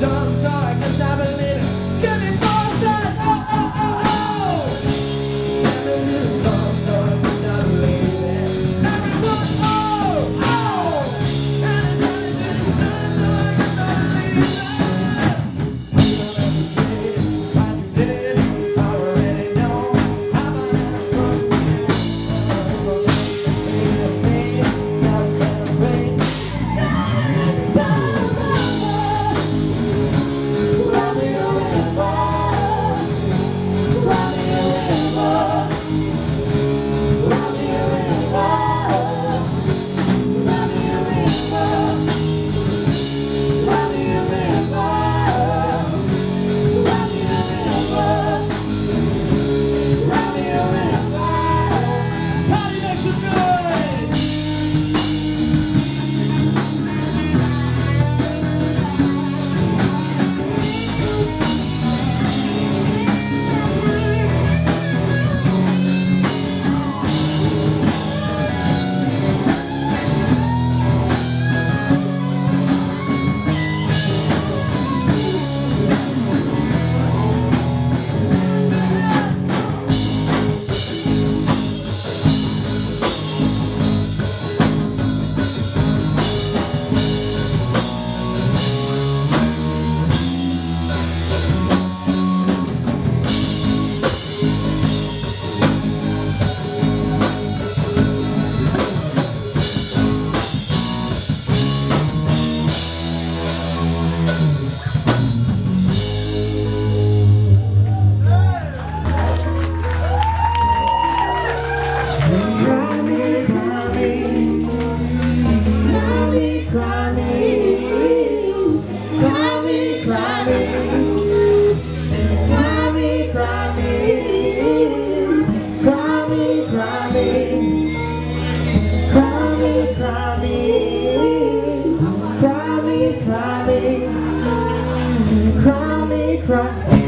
done cry.